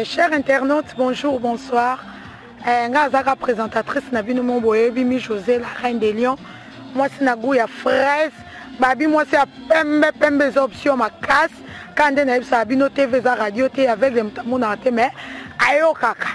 Eh, chers internautes, bonjour, bonsoir. Eh, nga azaka présentatrice na bino mon boye bimi José la reine des lions. Moi c'est na goût ya fraise. Babi moi c'est pembe pembe option ma casse. Quand na yebsa bino TV za radio te avec les mtamuna te mais ayo kaka.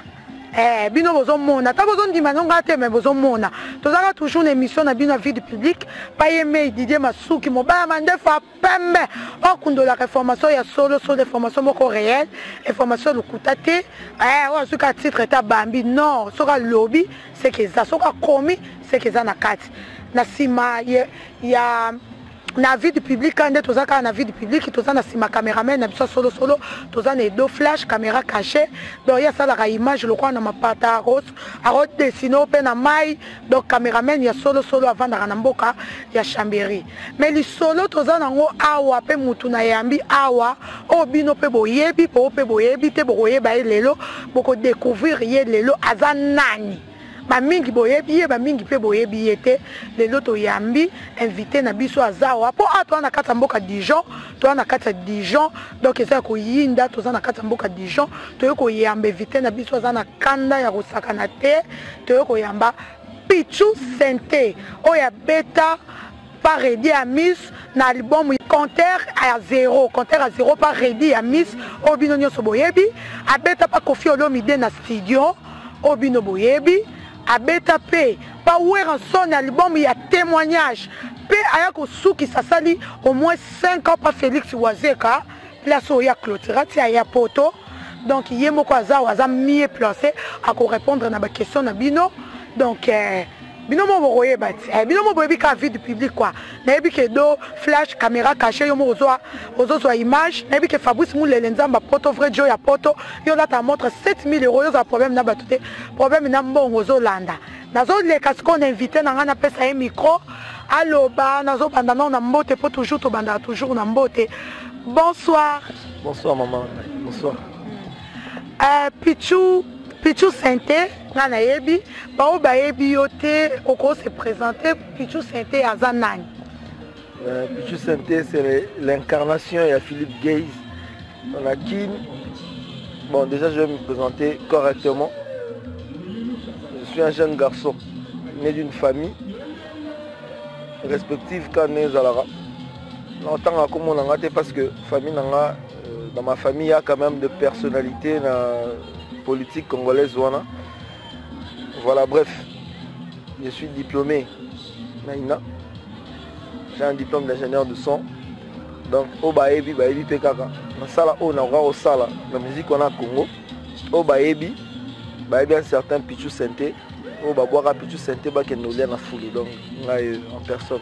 Bino bozomona. Ata bozondima nonga te me bozomona. Tozalaka toujours na émission na bino ya vie du public payeme didie masuki mobala mandefu ya pembe. Okundolaka information ya solo solo information moko réelle information lokuta te eh, oyo soki atitre ete abambi non soki alobi seke eza. Soki akomi seke eza na kati. Na nsima ya, ya na vie du public nde toza kaka na vie du public toza na nsima cameraman na biso solosolo toza na edo flash caméra caché donc ye asalaka image lokola na mapata arodesine mpe na mai donc cameraman ya solosolo avandaka na mboka ya chambéry. Mais lisolo toza nango awa mpe mutu na yambi awa. Oyo bino mpe boyebi mpo mpe boyebi te bokoyeba ye lelo bokodécouvrir ye lelo aza nani bamingi boyebi ye bamingi mpe boyebi ye te. Lelo toyambi invité na biso aza awa mpo awa toza na kati ya mboka dijon toza na kati ya dijon. Donc eza ya koyinda toza na kati ya mboka dijon. Toyei koyamba invité na biso aza na kanda ya kosakana te. Toyei koyamba pichu sente oyo abeta par redi ya miss na album compteur ya zero compteur ya zero par redi ya miss. Oyo bino nyonso boyebi. Abeta mpa kofi olomide na studio. Oyo bino boyebi abeta mpe bawera son album ya témoignage. Mpe aya kosukisa asali au moins 5 ans pa félix wazeka place oyo ya clôtura ti aya poto donc ye moko aza awa aza mie place akorépondre na baquestion na bino. Donc eh, bino mo bokoyeba ti. Eh, bino mo boyebi ka vie du public kua nayebi ke do flash caméra caché yo mo ozozwa image. Nayebi ke fabrice mulele nzambe poto vrai dio ya poto. Yo olata montre 7000 euro yo ozala problème na bato te. Problème na mbongo ozolanda nazoleka sikoyo na invité na ngai napesa ye micro. Aloba nazobanda nao na mbote mpo toujours tobandaka toujours na mbote. Bonsoir. Bonsoir maman. Bonsoir. Uh, pichu pichu sente ngai nayebi. Pichu sente aza nani euh, pichu sente c'est l'incarnation ya philippe kin bon déjà je vais me présenter correctement. Je suis un jeune garçon né d'une famille respective né ezalaka ntango akomonanga te parce que famille nanga dans ma famille il y a quand même de personnalités na politique congolaise wana voilà bref. Je suis diplômé j'ai un diplôme d'ingénieur de son. Donc oyo bayebi bayebi mpe kaka nasala oyo nakoka kosala na musique wana congo. Oyo bayebi bayebi un certain pichu sente. Oyo babwaka pichu sente bakende kolia na fulu donc ngai en personne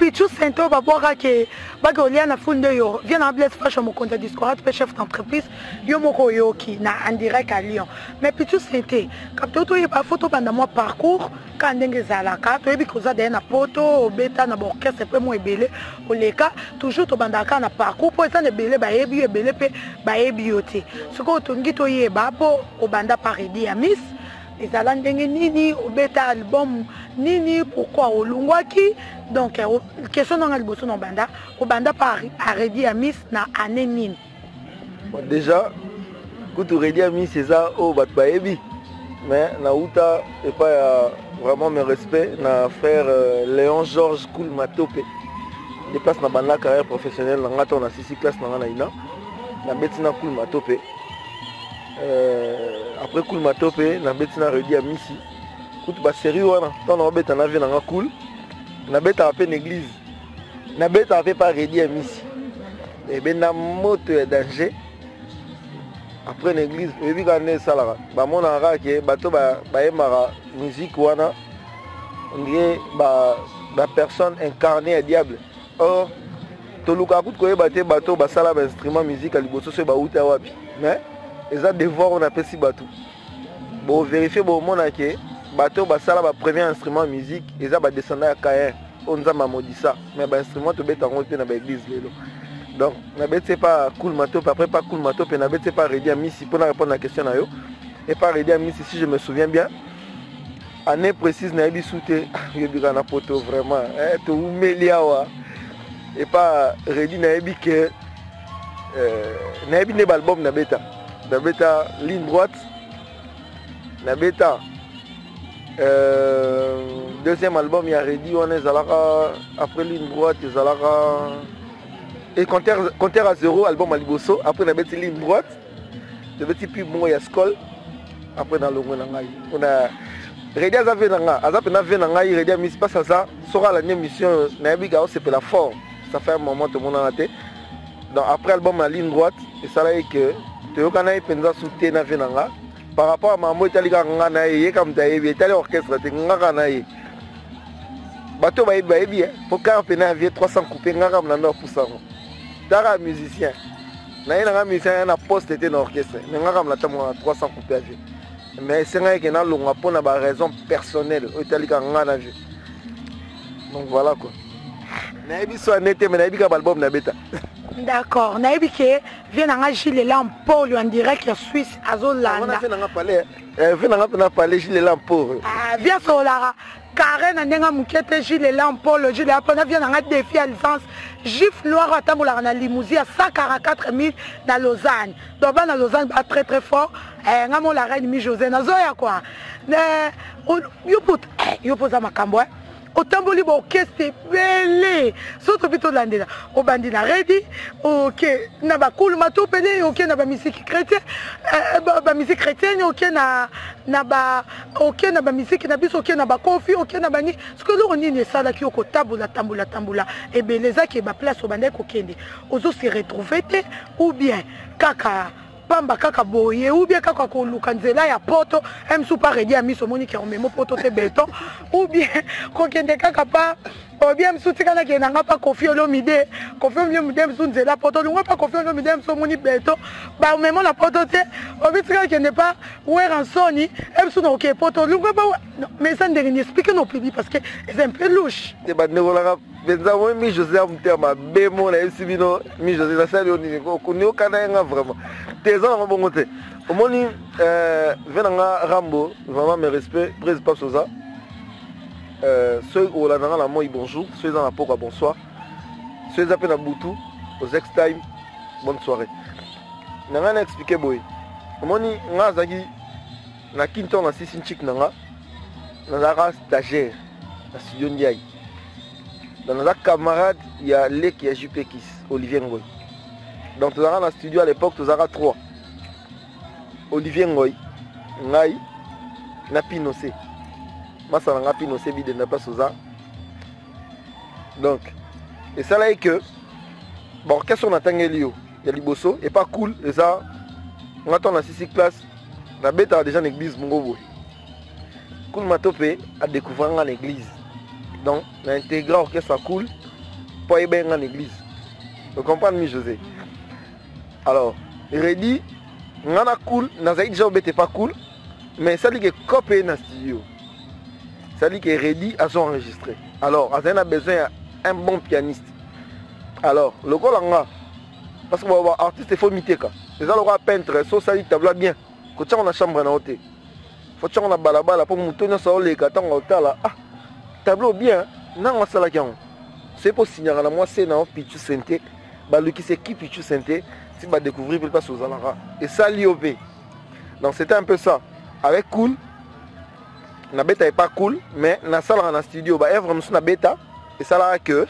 pichu sente oyo babwakake bake olia na fulu nde yo vie na blaise fasha mokonzi ya discorate mpe chef d'entreprise yo moko oyoki na en direct à lyon mais pichu sente kapte toyeba fo tobanda mwa parcours ka ndenge ezalaka toyebi koza daye na poto obeta na baorchestre mpe mo ebele oleka toujours tobandaka na parcours mpo eza na ebele bayebi yo ebele mpe bayebi yo te sikoyo tongi toyeba mpo obanda paredi ya miss ezala ndenge nini obeta album nini pourquoi olungwaki. Donc question nanga liboso na obanda obanda pa aredi ya miss na année nini déjà kutu redi ya miss eza oyo bato bayebi. Mais nauta epai ya vraiment mes respect na frère euh, léon georges coul matope de place na banda carrière professionnelle nanga ntango nasisi classe nanga na ina. Nabeti na coul matope euh, après cool mato mpe nabeti na redi ya misi. Kutu basérie wana ntango nabeta na vie nanga cool. Nabetaka mpe na église nabetaka mpe pa redi ya misi. Ebe na moto ya danger. Après na église oyebi kaka nde esalaka. Bamonaka kaka ke bato bayembaka musique wana. Ondire bapersone incarné ya diable. Or tolukaka kutu koyeba te bato basala bainstrument musique ya liboso so bauta wapi. Mais eza devoir oyo napesi bato boverifie bomona ke bato basala bapremier instrument musique eza badescendant ya kayen oyo nzambe amodisa. Mais bainstrument tobeta yango te na baeglise lelo. Donc nabeti epa cool matope après pas cool matope nabeti epa redi ya misi mpona répondre na question na yo. Epa redi ya misi si je me souviens bien année précise nayebi su te yebika na poto vraiment. Eh, toumeli awa. Epa redi nayebi ke euh, nayebi nde baalbum nabeta nabeta ligne droite nabeta euh, deuxième album ya redi wana ezalaka après ligne droite ezalaka et compter, compter à zéro album ya liboso après nabeti ligne droite nabeti pi moko ya skol après nalongwe na ngai. Mpona redi aza ve na nga aza mpena ve na ngai redi amisi mpasi aza soki alandi émission nayebi ka osepela fort. Ça fait un moment tomonana te donc après album ya ligne droite esalaki ke toyokana ye mpenza par rapport à mambo nga na ye orchestre te nga kaka na ye. Bato bayebi bayebi po kaka mpena ya vie 300 coupe nga kaka mnando apusango taka musicien. Na ye nanga musicien ya na poste orchestre. Me nga kaka mnatamboka na 300 coupe ya mais esengaki ke nalongwa mpo personnelle oyo nga na donc voilà quoi. Nayebi so ane te me nayebi d'accord. Nayebi ke vie nanga gile mpolo en direct ya swisse azolanda ve nanga mpena pale gile ela mporo vie asololaka kare na ndenge moke te gile mpolo ela mpona vie nanga défi ya licence gif noir atambolaka na limousi ya 144 000 na lausanne. Donc bana lausanne ba très très fort. Nga la reine mi josé nazoya makambo otamboli baorchestre ebele so topi tolandela obandi na redi oke na bakuluma to pene oke na bamisiki chrétien bamisiki chrétienne oke oke na bamisiki na biso oke na bakofi oke na bani. Soki eloko nini esalaki yo kotambola tambola tambola ebele ezaki baplace obandaki kokende. Ozosi retrouve te ou bien kaka pamba kaka boye ou bien kaka koluka nzela ya poto msu pa redi ya miso omoni ke omemo poto te beton ou bien kokende kaka pa obie msu tikala kende nanga pa kofi olomide kofi olomide msu nzela poto olingwa pa kofi olomide msu omoni beton bamemo na poto te obi tikala kende pa wera nsoni msu na oke poto olingwa pa mais eza ndenge ni explique no public parce que eza peu louche te bandekolaka mpenza moi mi josé ya motema mabe mo nayebisi bino mi josé nasali yo nini okoni okana ye nga vraiment te eza nango bongo te omoni ve na nga rambo. Vraiment mes respect prise pas oza soki kolanda nga na moi bonjour. Soki eza na pokwa bonsoir. Eza mpe na butu aux ex time bonne soirée. Na ngai na explike boye omoni nga azalaki na kini ntongo na sisi nchik na nga nazalaka stagiaire na studio donc naza camarade ya leki ya jupekis olivier ngoy. Donc tozalaka na studio à l'époque tozalaka 3 olivier ngoy ngai na pinose masala nga pinose bidenda place oza donc esalaki ke baorchestre oyo natangeli yo ya liboso epa cool eza nga ntango na sisi classe. Nabetaka déjà na église mongo boye cool mato mpe adécouvrir nga na église donc na intégré orchestre cool mpo ayebaki nga na église ocomprendre mi josé? Alors redi nga na cool nazali déjà obete pas cool mais esali ke cope ye na studio. Esali ke redi azo enregistré. Alors azali na besoin ya un bon pianiste. Alors lokola nga parce que baartiste efo miteka eza lokola peintre so osali tabla bien. Kotiango na chambre na yo te fo tiango na balabala mpo moto nyonso aoleka ntango otala ah tableau bien ntango asalaki yango soki mpo signaka na mwa se na yo pichu sente balukisi eki pichu sente si badécouvrir mpe place ozalaka esali yo mpe donc c'était un peu ça. Avec cool nabeta epa cool mais na studio baevre mosusu nabeta. Esalaka ke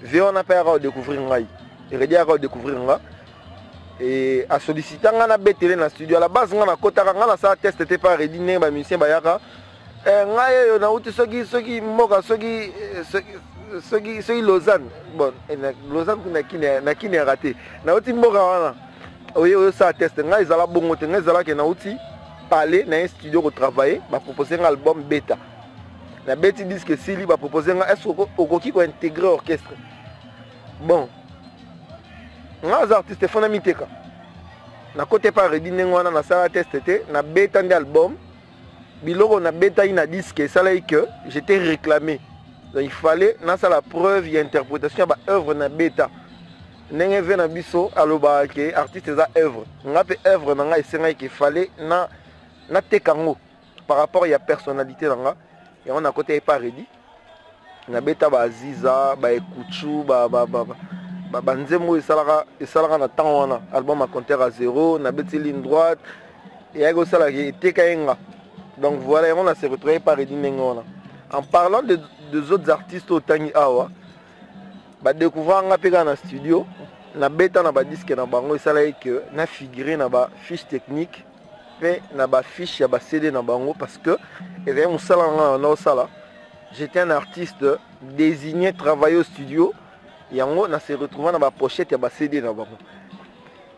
ve wana mpe ayaka kodécouvrir ngai eredi ayaka kodécouvrir nga e asollicita ngai nabetele na studio. À la base ngai nakotaka ngai nasala teste te pa redi ndenge bamusicien bayaka ngai oyo nauti soki soki mboka soki soki soki lausanne. Bon lausanne nakini yaka te nauti mboka wana bongo pale na ye studio kotravaille bapropose nga album beta. Nabeti diske esili bapropose est ce okoki kointégre orchestre? Bon. Nga aza artiste efona miteka. Nakote pa redi ndenge wana nasala album. J'étais réclamé donc il fallait nasala preuve ya interprétation ya baœuvre na beta. Ndenge ve na biso alobaka ke artiste eza œuvre. Nga mpe œuvre na nga esengaki ke fallait na nateka yango par rapport ya personnalité na nga. Yango na kota epa redi nabeta baaziza baekuchu banzembo oyo esalaka na ntango wana. Album a compteur à zéro nabeti ligne droite. Eyaki kosalaka eteka ye nga donc voilà yango na se retrouve par edi ndenge wana en parlant de, des autres artistes otangi awa. Badécouvrir nga mpe kaka na studio nabeta na badiske na bango esalaki ke nafigure na bafiche technique mpe na bafiche ya bacd na bango parce que ezali mosala nga na osala j'étais un artiste désigné travailler au studio yango na se retrouva na bapochette ya bacd na bango.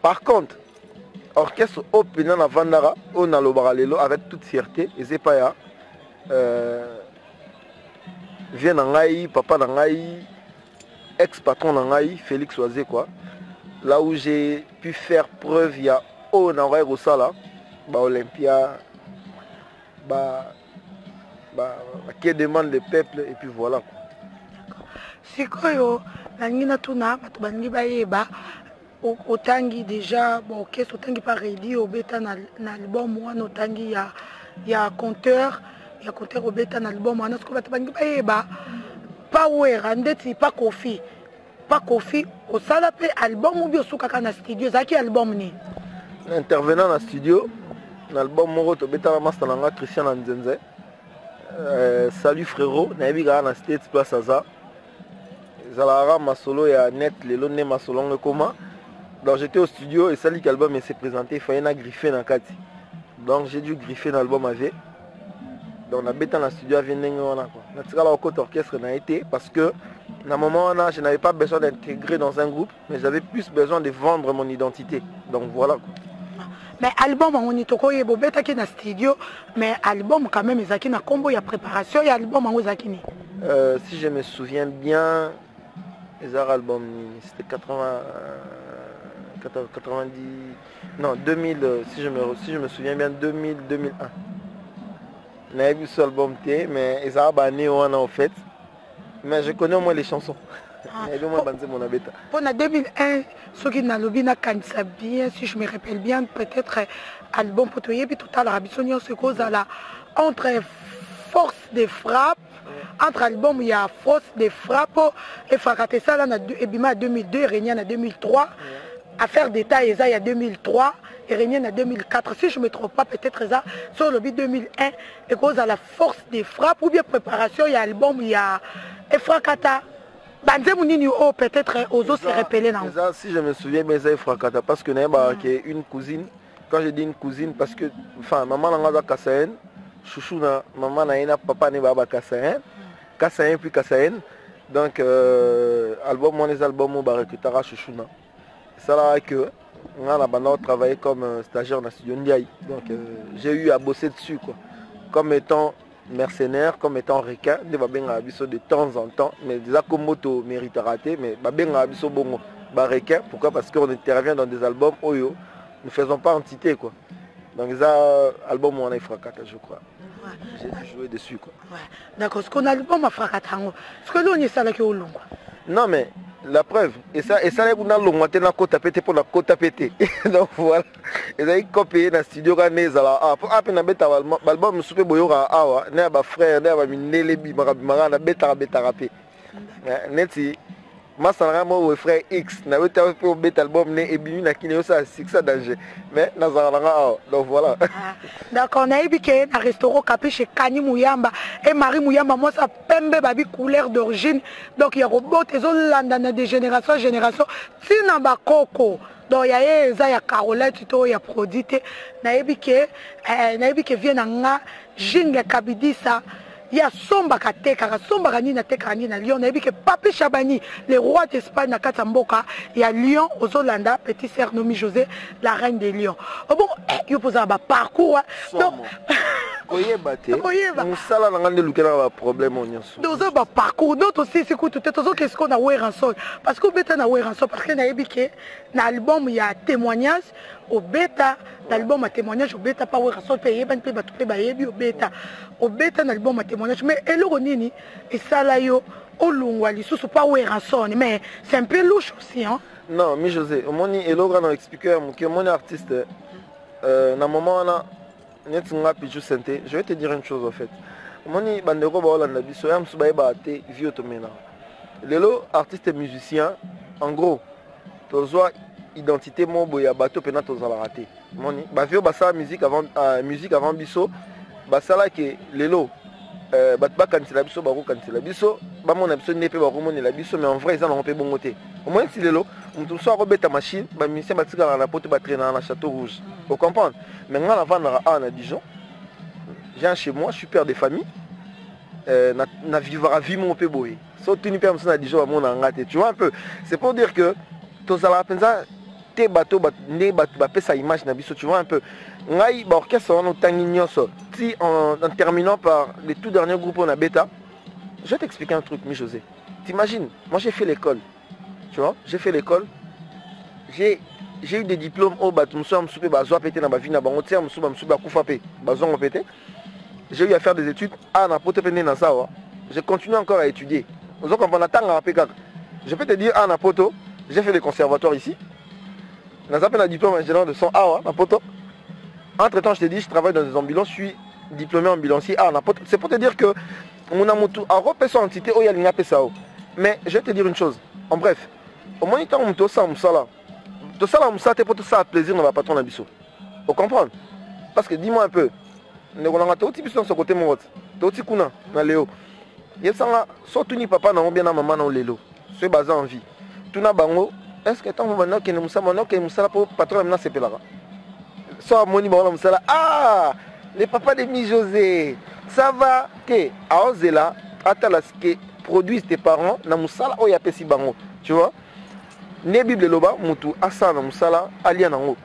Par contre orchestre oyo mpenza navandaka oyo nalobaka lelo avec toute fierté eza epai ya euh, vie na ngai papa na ngai ex patron na ngai félix oise quoi. Là où j'ai pu faire preuve ya oyo nakoki kosala baolympia ba ba, ba qui demande le peuple et puis voilà quoi. Sikoyo nalingi natuna bato balingi bayeba. Otangi déjà obeta na, na album compteur ya compteur obeta na kofi. Kofi album studio? Album intervenant na studio na album christian nzenze. Euh, salut frérot nayebi kaka na place aza. Ezalaka masolo ya net masolo donc j'étais au studio esaliki album ese présenté efaye na griffe na kati. Donc j'ai dû griffe na album donc nabeta na studio ave ndenge wana quoi natikala kokota orchestre na ye te parce que na moment wana je n'avais pas besoin d'intégrer dans un groupe mais j'avais plus besoin de vendre mon identité. Donc voilà quoi. Mais album yango nini tokoyeba obetaki na studio mais album quand même ezalaki na nkombo ya préparation ya album yango ezalaki nini euh, si je me souviens bien ezaka album nini c'était 80 90 non 2000 si je me, si je me souviens bien 2000 2001 nayebi biso album te mais ezaka baane wana au fait. Mais je connais au moins les chansons. Nayebi moins banzembo na beta. Mpo na 2001 soki nalobi nakanisa bien si je me rappelle bien peut-être album mpo toyebi totalaka biso nyonso ekozala entre force de frappe entre album ya force de frappe efaka te esala ebima ya 2002 erenia na 2003 affaire d'état eza ya 2003 erenie na 2004 si je me trompe pas peut-être eza so olobi 2001 ekozala force de frappe ou bien préparation ya album ya efrakata banzembo nini oyo peut-être ozose repele nango eza si je me souviens bien eza efrakata parce que nayebaka ke une cousine quand je dis une cousine parce que enfin mama nanga aza kasayen chouchou na mama na na papa ne baa bakasayen kasayen puis kasayen donc euh, album eza album oyo barecrutaka chouchou na. Esalaka que na banda travailler comme euh, stagiaire na studio ndiaye. Donc euh, j'ai eu à bosser dessus quoi. Comme étant mercenaire comme étant requin nde babengaka biso de temps en temps. Mais eza kombo toméritaka te mais babengaka biso bongo. Barequin pourquoi? Parce qu'on intervient dans des albums oyo. Ne faisons pas entité quoi. Donc eza album wana efrakata je crois. Ouais. j'ai jouer dessus quoi. Ouais. d'accord ce qu'on a album afrakata yango soki eloni esalaki olongwa non mais la preuve. Esalaki nalongwa te nakota pe te mpo nakota pe te donc voilà. Ezalaki kope na studio kaka nde ezala awa mpo ape nabetaka balbum mosusu mpe boyokaka awa nde ya bafrère nde ya bamindele bimaka bimaka nabetaka betaka neti masa na ngai moko frère x nabetaka mpe obeta album ne ebimi na kini osala succès danger. Mais nazala na nga awa donc voilà. Ah, d'accord nayebi ke na restaurant capiche ekani muyamba e marie muyamba mwasi apembe babi couleur d'origine. Donc ya kobota ezolandana de génération. Génération ntina bakoko donc ya ye eza ya carolette to ya produit te nayebi ke eh, nayebi ke vie na nga jinge kabidisa ye asombaka atekaka asombaka nini atekaka nini na lyon nayebi ke papi chabani le roi d'espagne na kati ya mboka ya lyon ozolanda petit ser nomi josé la reine de lyon obongo eh, yo mpo ozala baparcours donc Somo. koyeba te. Mosala na ngai nde lukelaka baproblème oyo nyonso toza baparcours do tosisi kutu te tozokende sikoyo na weranson parce que obeta na weranson parce que nayebi ke na album ya témoignage obeta na album ya témoignage obeta mpa weranson mpe eyebani mpe bato mpe bayebi obeta. Obeta na album ya témoignage. Mais eloko nini? Esala yo olongwa lisusu mpa weranson mais c'est un peu louche aussi hein? non mi josé omoni eloko wana explique ya moke omoni artiste euh, na moment wana neti nga pichu sente. Je vais te dire une chose en fait. Omoni bandeko baolanda biso ya mosusu bayebaka te vie oyo tomenaka lelo artiste musicien en gros tozwa identité moko ya bato mpena tozalaka te moni bavio basala musique avant, uh, musique avant biso basalaki lelo. Uh, bato bakanisela biso bakokanisela biso bamona biso nde mpe bakomonela biso mais en vrai eza nango mpe bongo te. Omoi nti lelo moto mosusu akobeta machine bamisien batikalaka na poto batrainaka na château rouge. Ocomprendre mais ngai navandaka awa na dijon j'ai chez moi je suis père de famille. Euh, na, vivaka vie moko mpe boye so tuni mpe mosusu na dijon bamonaka nga te tu vois un peu. C'est pour dire que tozalaka mpenza te bato nde bato bapesa image na biso tu vois un peu. Ngai baorchestre wana otangi nyonso. Ti en, en terminant par les tout derniers groupes on a bêta je vais t'expliquer un truc mi josé. T'imagines moi j'ai fait l'école tu vois j'ai fait l'école j'ai j'ai eu des diplômes oyo bato mosusu ya mosusu mpe bazwa mpe te na bavi na bango tia mosusu bamosusu bakufa mpe bazwango mpe te j'ai eu à faire des études awa na poto mpe nde naza awa je continue encore à étudier. Ozo comprendre natangaka mpe kaka je peux te dire awa na poto j'ai fait le conservatoire ici Nazapé a diplôme ingénieur de son Awa, Napoto. Entre temps, je t'ai dit, je travaille dans des ambulances, je suis diplômé ambulancier à Napoto. C'est pour te dire que mon amoto a repéré son entité, oh, il y a pesao. Mais je vais te dire une chose. En bref, au moins, il y a un peu ça, là. Tout ça, là, ça, pour tout ça, à plaisir, on va pas ton abisso. Vous comprenez Parce que dis-moi un peu, nous avons un petit peu sur côté, mon pote. Toti kuna, na Léo. Il y a ça, surtout ni papa, non, bien à maman, non, lélo. C'est basé en vie. Tout n'a bango, est ce que ntango banda okende mosala patron na mina asepelaka so amoni bango na ah! Le papa de mi josé. Ça va te aozela atala ke produise tes parents na mosala oyo apesi bango tu vois. Nde bible eloba motu asala na mosala alia nango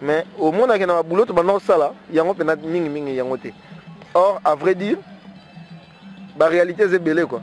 mais omonaki na babuloto banda kosala yango mpena or à vrai dire baréalité eza ebele quoi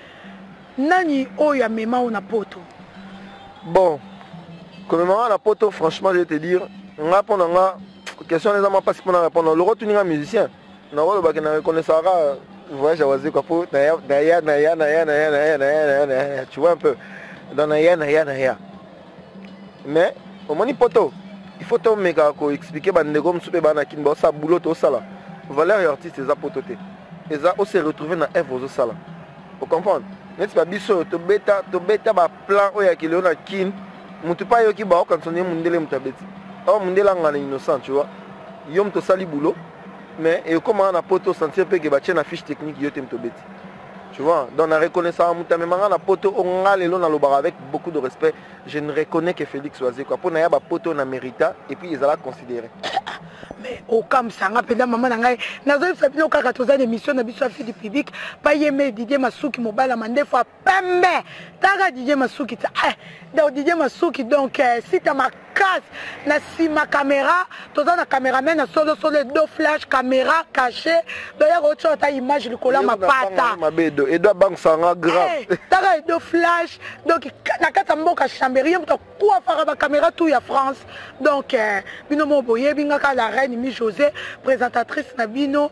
nani oyo amema oyo na poto? Bon komema nga na poto franchement je te dire nga mpo na nga question eza mapasi mpo na répondre. Loko tuni nga musicien. Nakolobaki na reconnaissaka voyage ya wazekwa mpo naya naya naya naya naya naya naya naya tu vois un peu. Donc naya naya naya. Mais omoni poto il faut tomekaka koexplike bandeko mosusu mpe bana kini baosala boulot tosala valeur ya artiste eza poto te eza ose retrouve na œuvre ozosala ocomprendre neti babiso oyo tobeta tobeta baplan oyo ya kelelo na kine motu mpe ayoki baokanisa ye mundele moto abeti. Or mundele anga na innocent tu vois. Yo moto osali boulot mais ekomaka na poto sentir mpe ke batie na fiche technique yo te moto obeti Tu vois, donc la reconnaissance la pote on a les avec beaucoup de respect. Je ne reconnais que Félix Oazé quoi. Pour pote on a mérita et puis ils allaient considérer. Mais au cam sanga peda maman na biso fille du public pa yeme Didier Masuki Didier Masuki eh donc Didier Masuki donc si ta marque makasi na nsima caméra toza na caméraman na solosolo edo flash caméra caché doya kotia ata image likolo ya mapata mabedo edo abangisanga grave. Eh, taka edo flash donc na kati ya mboka chambérie moto akuafaka bacaméra tout ya france. Donc eh, bino mo boyebi nga kaka la reine mi josé présentatrice na bino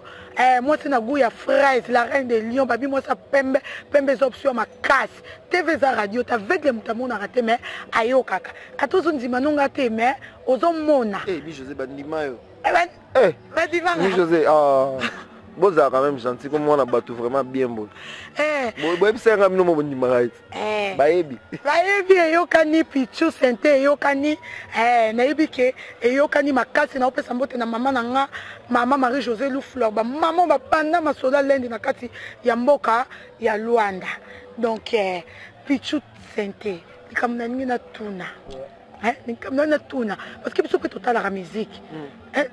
mwasi na goût ya fraise la reine de lion babi mwasi ya pembe pembe eza option makasi tv eza radio ta vegle moto amonaka te mais ayokaka ata ozondima nonga te mais ozomona Eh, mi josé bandima yo Eh, bozala quand même gentil komona bato vraiment bien boye Eh, boyebisanga bino mo bondimaka ete eh. bayebi. Bayebi eyokani pichu sente eyokani. Eh, nayebi ke eyokani makasi naopesa mbote na mama na nga mama marie josé luflor bamama bapanda masolo alendi na kati ya mboka ya lwanda donc eh, pichu sente. Likambo na ningi natuna Eh, likambo na natuna parce que biso mpe totalaka musike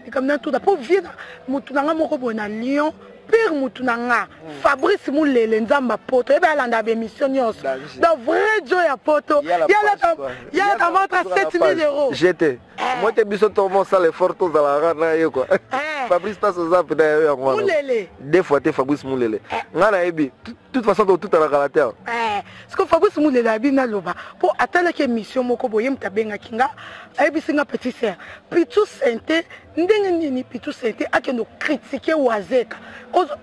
likambo na natuna mpo vie na motu na nga moko boye na lyon pire motu na nga. Fabrice mulele nzambe apoto ebe alanda bémission nyonso. Donc vrai jo ya poto Yala yalata page, quoi. yalata montre 7000 euros. Jete Eh. moi te biso tomosala effort tozalaka na ye kua Eh. fabrice taso oza mpena yo yango wana mulele. Deux fois te fabrice mulele. Ngai nayebi toute façon totutalaka na terre siko fabrice mulela abi naloba mpo atalaki émission moko boye moto abengaki nga ayebisi nga petit ser pitu sente ndenge nini pitu sente akende okritike wazeka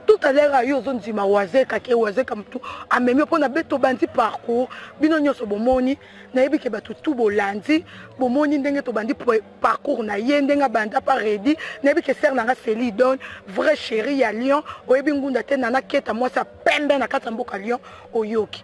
tout à l'heure ayo ozondima wazeka ke wazeka motu amemi mpona be tobandi parcours. Bino nyonso bomoni nayebi ke bato tu bolandi bomoni ndenge tobandi parcours na ye ndenge abanda pa redi nayebi ke ser nanga selidon vrai chéri ya lion oyebi ngunda te nana keta mwasi apembe na kati ya mboka lion oyoki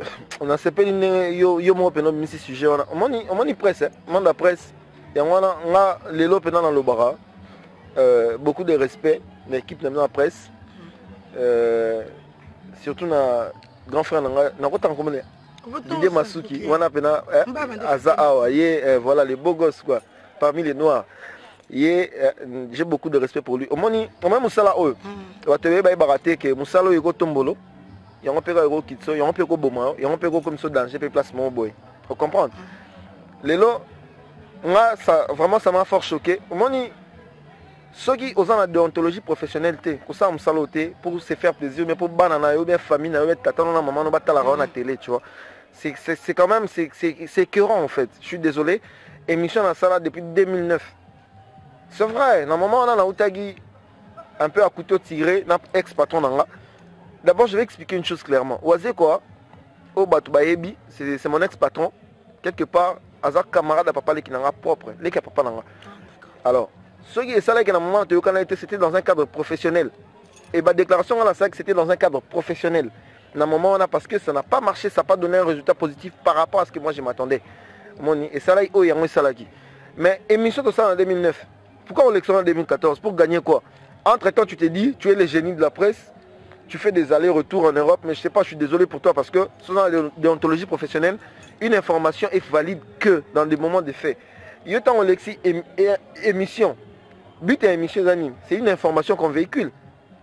nasepeli ndenge yo, moko mpenza obimisi sujet wana. Omoni, presse monde ya presse yango wana nga lelo nalobaka euh, beaucoup de respect na équipe na bino ya presse. Euh, surtout na grand frère na nga nakotanga komone dide masuki. Wana mpena aza awa ye voilà les beaux gosses quoi parmi les noirs. Ye eh, j'ai beaucoup de respect pour lui. Omoni omoni mosala oyo. Bato ebeye bayebaka te ke mosala oyo ekotombolo yango mpe ekokitisa so yango mpe ekoboma yo yango mpe ekokomisa danger place moko boye ocomprendre lelo nga ça, vraiment ça m'a fort choqué. Omoni soki oza na déontologie professionnelle kosala mosala oyo te pour se faire plaisir mais pour bana na yo bien famille na yo tata no na mama no batalaka yo na télé tu vois. C'est quand même c'est écœurant en fait. Je suis désolé. Émission nasala depuis 2009 c'est vrai moment wana nautaki un peu à couteau tiré ex patron nga D'abord, je vais expliquer une chose clairement. Oazé quoi Au Batubayebi, c'est mon ex-patron. Quelque part, Azak camarade à papa n'a propre. Les papa n'a Alors, ce qui est ça là qui moment c'était dans un cadre professionnel. Et ma déclaration là, c'est que c'était dans un cadre professionnel. Dans moment on a parce que ça n'a pas marché, ça n'a pas donné un résultat positif par rapport à ce que moi je m'attendais. Et ça là, il y a un salaki. Mais émission de ça en 2009. Pourquoi on l'élection en 2014 Pour gagner quoi? Entre temps, tu t'es dit, tu es le génie de la presse tu fais des allers-retours en Europe, mais je sais pas, je suis désolé pour toi parce que selon la déontologie professionnelle, une information est valide que dans des moments de fait. Il y a tant lexi émission. But à émission anime, c'est une information qu'on véhicule.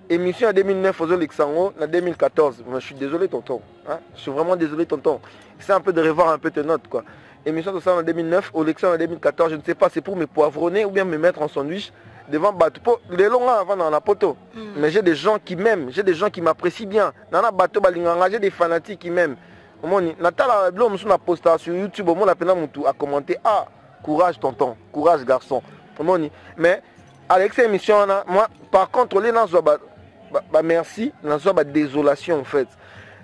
Émission en 2009 aux Alexandro, en 2014. je suis désolé tonton. Hein? Je suis vraiment désolé tonton. C'est un peu de revoir un peu tes notes quoi. Émission de ça en 2009, au en 2014, je ne sais pas, c'est pour me poivronner ou bien me mettre en sandwich devant bateau. Les longs avant dans la poto. Mm. mais j'ai des gens qui m'aiment j'ai des gens qui m'apprécient bien. Dans la bateau balinganga j'ai des fanatiques qui m'aiment. Omoni natala bilo mosusu na posta sur youtube omona mpena motu a commenté ah courage tonton. Courage garçon. Omoni mais avec cette émission wana moi par contre ole nazwa bamerci nazwa badésolation en fait.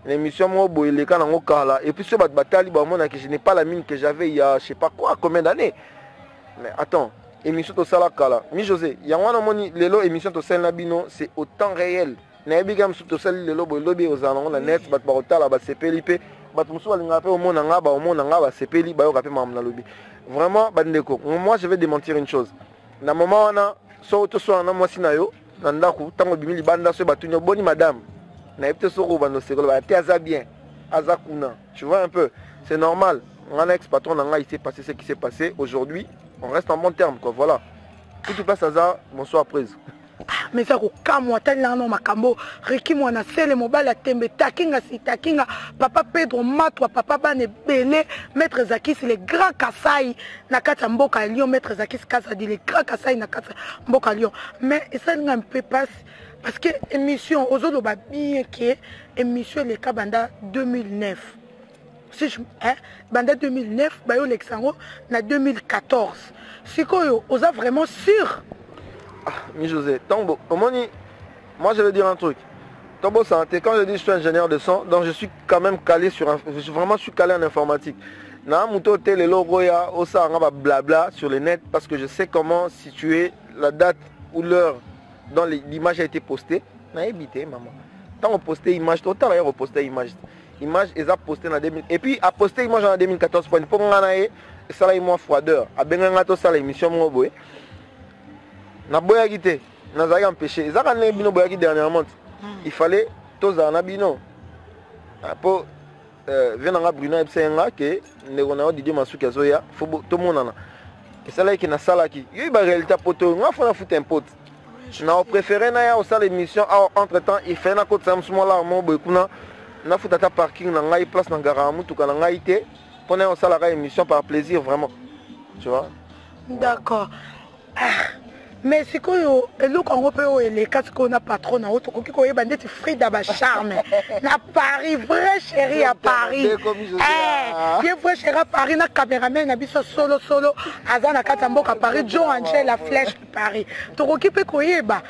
L'émission moko boye eleka nango kala et puis so bato batali bamonaki je n'ai pas la mine que j'avais il y a je sais pas quoi combien d'années. Mais attends émission tosala kala. Mi josé yango wana omoni lelo émission tosali na bino c'est au temps réel. Nayebi kaka mosusu tosali lelo boye lobi ozala nango na net bato bakotala basepeli mpe bato mosusu balingaka mpe omona nga baomona nga basepeli bayoka mpe makambo nalobi vraiment bandeko moi je vais démentir une chose. Na moment wana so toswana na mwasi na yo na ndako ntango obimi libanda so batuni oboni madame. Nayebi te soko bando sekola baya te aza bien aza kuna. Tu vois un peu? C'est normal. Nga na ex patron na nga il s'est passé ce qui s'est passé. Aujourd'hui on reste en bon terme quoi voilà. Tout place aza bonsoir prise. Me eza kokamwa talinanga no makambo. Reki mwana sele mobali atembe takinga si takinga. Papa pedro matwa papa bana ebele maître zakisi le grand kasai na kati mboka lion maître zakisi kasadi le grand kasai na kati mboka lion mais esalinga mpe mpasi parce que émission ozoloba bien ke émission eleka banda 2009 si je, hein, banda 2009 bayolekisa yango na 2014 sikoyo oza vraiment sûr? Ah, mi josé ntango moi je vais dire un truc. Tombo santé quand je dis je suis ingénieur de son donc je suis quand même calé sur un, je suis vraiment suis calé en informatique. Na moto te lelo oya osalanga bablabla sur le net parce que je sais comment situer la date ou l'heure dont l'image a été postée. Nayebi te mama ntango poste image totala ya koposte image image eza poste na 2000 et puis aposte image na 2014 point mpo nga na ye esalaki mwa froideur abenganga tosala émission moko boye naboyaki te nazalaki empêché ezaka ndenge bino boyaki dernièrement il fallait na euh, vie na nga bruno ayebisa ye nga ke ndeko na yo didie masuki azoya fo tomonana esalaki nasalaki yo yeba réalité poto nga fo nafuta impote na opréféré naya osala émission awa entre temps efai nakotisa mosu molara mo boye kuna nafuta ata parking na ngai place na ya na ngai te mpo na ye osalaka émission par plaisir vraiment tu vois. D'accord. Ah. mais sikoyo eloko yango mpe oyo eleka sikoyo na patron na yo tokoki koyeba ndeti frida bacharme. Na paris vrai chéri ya paris. ye vrai chéri ya paris na cameraman na biso solo solo aza na kati ya mboka paris john angel la flèche paris. Tokoki mpe koyeba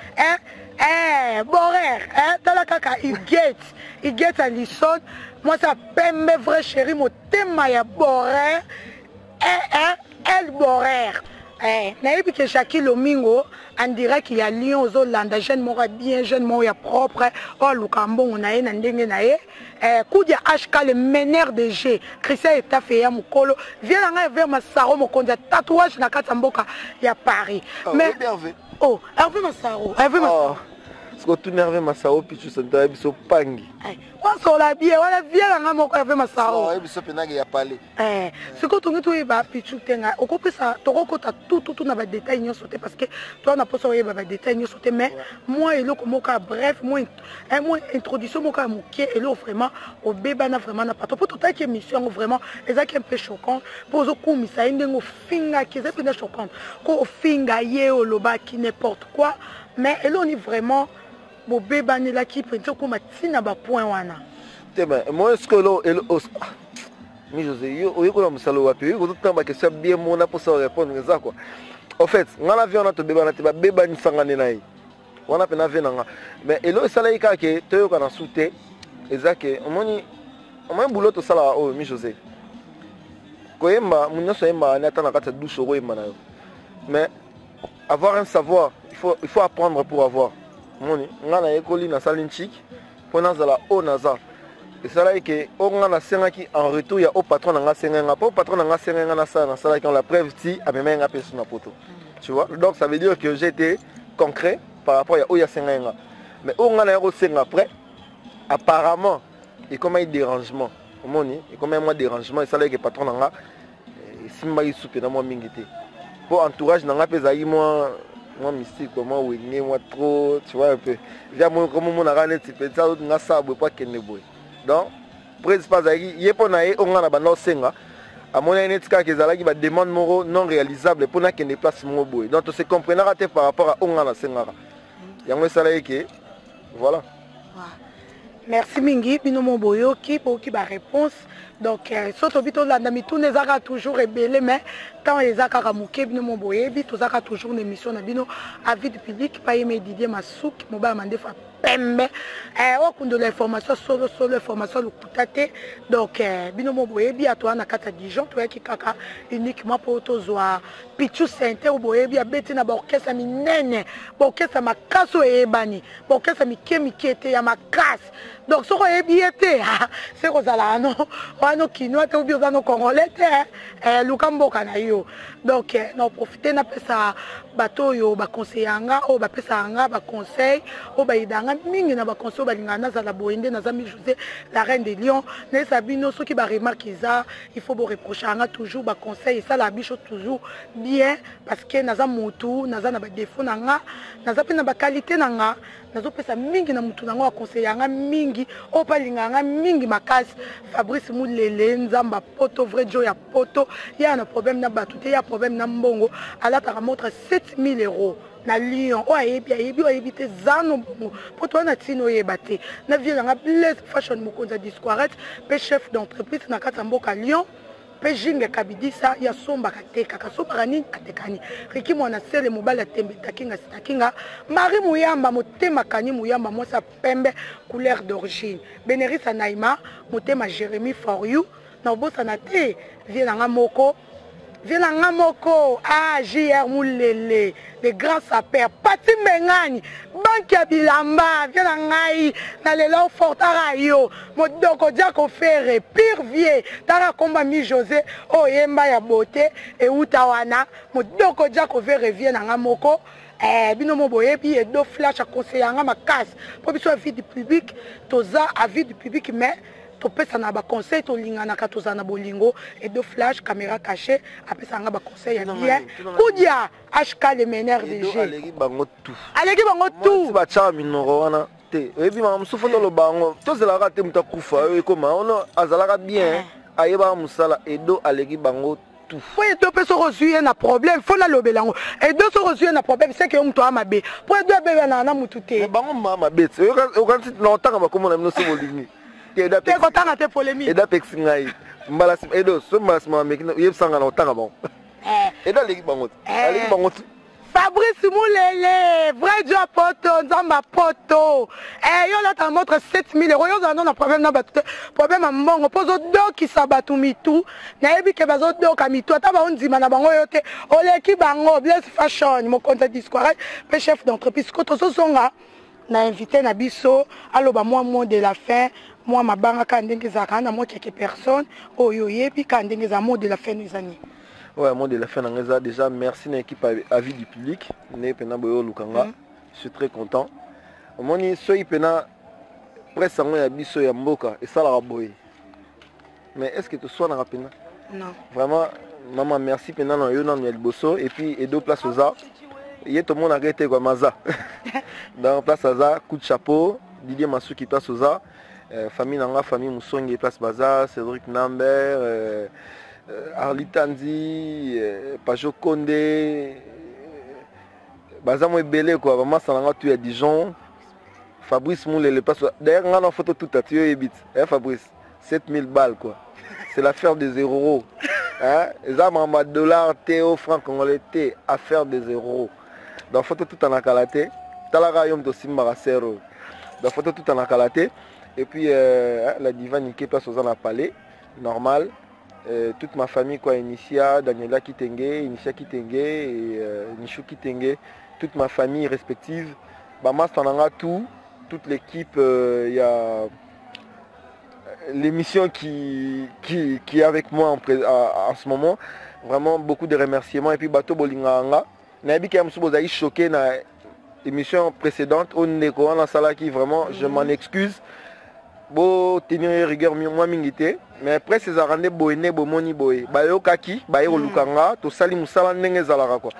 Eh, borer eh, tala kaka iget iget ya lison mwasi ya pembe vrai chéri motema ya borer eh, eh, el borer Eh, nayebi ke jaki lomingo en direct ya lion ozolanda jeune moko ya bien jeune moko ya propre. Oyo aluka mbongo na ye na ndenge na ye eh, kudia hk le meneur de g. Christian etafe ya mokolo. Vie na ngai ver masaro mokonzi ya tatouage na kati ya paris. Oh, mais Oh, o massa, oh, every massa. Oh. Siko tuna herve masaro pichu santo ya biso pangi. Wasola bie wana vie na ngai moko herve masaro biso mpenake ya pale. Sikoyo tongi toyeba pichu te ngai okopesa tokokota tututu na badetail nyonso te parce que toa na mposa oyeba badetail nyonso te mais mwa eloko moko ya bref mwa introduction moko ya moke eloko vraiment obebana vraiment na pato. Mpo totalaki émission yango vraiment ezalaki un peu choquant. Mpo ozokumisa ye ndenge ofingaki eza mpena choquante. Ko ofinga ye olobaki n'importe quoi mais eloni vraiment bobebanelaki mpenza okóma ntina bapoint wana te moi sikoyo mi josé yo oyekola mosalo wapi oyebi kozotanga bakestion bien mona mposa orépondre eza quoi en fait nga na vie wana tobebana te babebanisangane na ye wana mpe na vie na nga mais elo esalaki kaka ke toyoka na su te eza ke omoni omoni bulo tosalaka oyo mi josé koyemba mu nyonso oyembaka ni ata na kati ya douche okoyemba na yo mais avoir un savoir il faut, il faut apprendre pour avoir moni nga nayekoli nasali ntiki mpo nazala oyo naza. Esalaki ke oyo nga nasengaki en retour ya oyo patron na nga asengai nga mpo patron na nga asengai nga nasala nasalaki la preuve ti amemai nga mpe su na poto. Tu vois? Donc ça veut dire que été concret par rapport ya oyo asengai nga mais oyo nga naye kosenga après apparemment ekomai dérangement. Omoni ekomai mwa dérangement esalaki ke patron na nga esimbaki su mpena mwa mingi te. Mpo entourage na nga mpe ezalaki mwa mwa mystique mwa wenge mwa trop tu vois un peu. Via moko momonaka neti mpenza nga sala boye po akende boye donc principal azalaki ye mpo na ye oyo nga na banda osenga amonaki neti kaka ezalaki bademande moko non réalisable mpo nakende place moko boye donc tose comprenaka te par rapport a oyo nga nasengaka yango esalaki ke voilà merci mingi. Bino mo boyoki boyoki baréponse donc so tobi tolanda mituna eza kaka toujours ebele mais ntango eza kaka moke bino mo boyebi toza kaka toujours na émission na bino. Avis du public payeme didier masuki mobala mandefu pembe. Okundola information solo solo information lokuta te donc bino mo boyebi atoa na kati ya dijon toyaki kaka uniquement mpo tozwa pichu center oyo boyebi abeti na baorkestre minene. Baorkestre makasi oyo eyebani baorkestre mike mike te ya makasi. Donc soki oyebi ye te se kozalaka no wana okinoa te obi oza no congolais te luka mboka na yo. Donc na oprofite napesa bato oyo baconseille yanga oyo bapesaka nga baconseil oyo mingi na baconseil balingaka nazala boye nde naza mi josé la reine de lion nayesa bino soki baremarke eza il faut boreproche yanga toujours baconseil esalaka biso toujours bien parce que naza motu naza na badefo na nga naza mpe na bakalite na nga nazopesa mingi na motu nango aconseille yanga mingi oyo mpe alingaka nga mingi makasi fabrice mulele nzambe poto vrai jo ya poto ya na problème na bato te ya problème na mbongo alataka montre 7000 euros na lion oyo ayebi ayebi oyo ayebi te zano mpo toza na ntina oyeba te. Na vie nanga blaise fashion mokonzi ya disquarete mpe chef d'entreprise na kati ya mboka lion mpe jinge kabidisa ya sombaka tekaka sombaka nini atekani riki mwana sele mobali atembe takinga sitakinga mari muyamba motema kani muyamba mwasi pembe couleur d'origine. Benerisa naima motema jérémi for you. Na obosana te vie nanga moko vie na nga moko. Ah jr mulele le grand saper pati mbengani banki ya bilamba vie na ngai na lelo fortaka yo modoko jako fere pire vie. Taka komba mi josé oyo yemba ya bote euta wana? Modoko jako fere vie na nga moko Eh, bino mo boyebi edo flash aconseille yanga makasi mpo biso avis du public toza avis du public mais topesana baconseil tolinganaka tozala na bolingo. Edo flash caméra caché apesaka nga baconseil ya bien. kudia hk le mener de g. aleki bango tu aleki bango tu batyaka minoko wana te oyebi maka mosusu toloba yango tozelaka te moto akufa oyo ekoma. Ono azalaka bien ayebaka mosala edo aleki bango tu po edo mpe soki ozwi ye na problème fo nalobela yango. Edo soki ozwi ye na problème seke yo moto aya mabe. Po edo abebanaka na motu te. Bango maa mabeti okanisi na otanga bakomona bino so bolingi. Te te kotanga te polémique. Edo apekisi ngai. Mbala nsima edo so mbala nsima bameki oyebisanga na otanga bango Edo aleki bango te aleki bango tu fabrice mulele vrai dio poto nzambe apoto eh, yo olata montre 7000 euro yo ozala no problème na bato te problème ya mbongo. Mpo ozodokisa bato mitu nayebi ke bazodoka mitu ata baondima na bango yo te oleki bango blaise fashion. Mokonzi ya discoirage mpe chef d'entreprise ko tozozonga na invité na biso. Aloba mwa mot de la fin. Mwa mabanga kaka ndenge ezalaka na mwa keke personne. Oyo oyebi kaka ndenge eza mot de la fin eza nini Ouais, moi de la fin nanga eza déjà merci na équipe à- avis du public. Nde mpena boyo olukanga Mhm. je suis très content. Omoni soki mpena presse yango ya biso ya mboka esalaka boye mais est ce que toswanaka mpena non. Vraiment mama merci mpena na yo nano ya liboso et puis edo place oza ye tomonaka ete kwa maza. Donc place aza coup de chapeau. Didier masuki place oza euh, famille nanga famille musongi place baza cédric namber euh, arli tandi euh, pajo konde euh, baza mo ebele kua bamasa nanga tu ya dijon. Fabrice mulele place d'ailleurs nga na photo tout yo oyebi ti eh, fabrice? 7000 balles quoi. C'est l'affaire des euros hein? eza makambo ya dollar te o franc congolais te affaire des euros donc photo tout na kala te talaka yo moto osimbaka ser oyo donc photo tout na kala te et puis euh, la diva nike place na palais normal euh, toute ma famille quoi initia daniela kitenge initia kitenge et euh, nishu kitenge toute ma famille respective bamaster nanga tout toute l'équipe euh, il y a l'émission qui, qui, qui est avec moi en, à- en ce moment. Vraiment beaucoup de remerciements. Et puis Bato Bolinganga. Nabi a choqué choqué na émission précédente. On est dans vraiment, je m'en excuse. Bo tenir rigueur mi- moi mingité. Mais après ces arandés boyne bomoni boy. Bayo kaki, bayo lukanga, to sali musala ndenge zalaka quoi.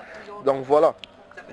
Donc voilà.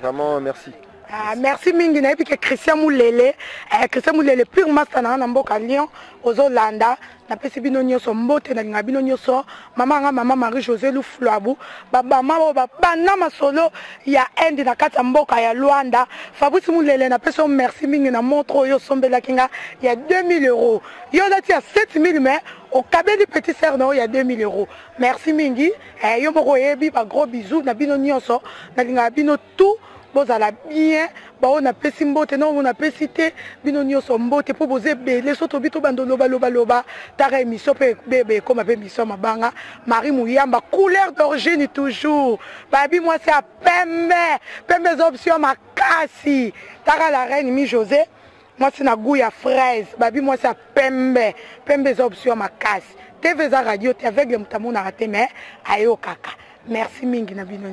Vraiment merci. Ah, merci mingi. Nayebi ke christian mulele eh, christian mulele pure master nanga na mboka lyon ozolanda. Napesi bino nyonso mbote nalinga bino nyonso mama nga mama marie josé luflwabu babama oyo babanda masolo ya inde na kati ya mboka ya lwanda fabrice mulele napesi yo merci mingi na montre oyo osombelaki nga ya 2000 euro yo olati ya 7000 mais okabeli petit ser na oyo ya 2000 euro merci mingi. Eh, yo moko oyebi bagros bisou na bino nyonso nalingaka bino tout bozala bien. Bao napesi mbote na oyo napesi te. Bino nyonso mbote mpo boza ebele so tobi tobanda lobalobaloba taka émission mpe ekóma mpe émission mabanga. Marie muyamba couleur d'origine toujours. Babi mwasi ya pembe. Pembe eza option makasi. Taka la reine mi josé mwasi na goût ya fraise. Babi mwasi ya pembe. Pembe eza option makasi. Tv eza radio te aveugle moto amonaka te mais ayokaka merci mingi na bino